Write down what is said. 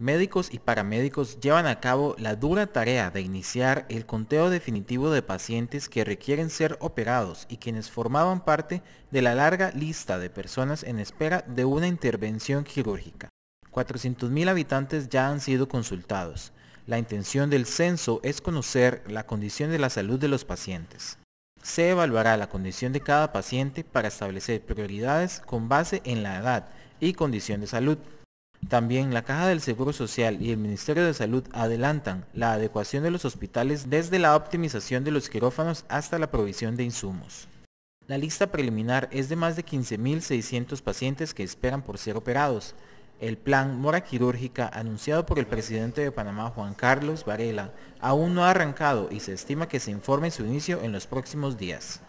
Médicos y paramédicos llevan a cabo la dura tarea de iniciar el conteo definitivo de pacientes que requieren ser operados y quienes formaban parte de la larga lista de personas en espera de una intervención quirúrgica. 400.000 habitantes ya han sido consultados. La intención del censo es conocer la condición de la salud de los pacientes. Se evaluará la condición de cada paciente para establecer prioridades con base en la edad y condición de salud. También la Caja del Seguro Social y el Ministerio de Salud adelantan la adecuación de los hospitales desde la optimización de los quirófanos hasta la provisión de insumos. La lista preliminar es de más de 15.600 pacientes que esperan por ser operados. El plan Mora Quirúrgica anunciado por el presidente de Panamá Juan Carlos Varela aún no ha arrancado y se estima que se informe su inicio en los próximos días.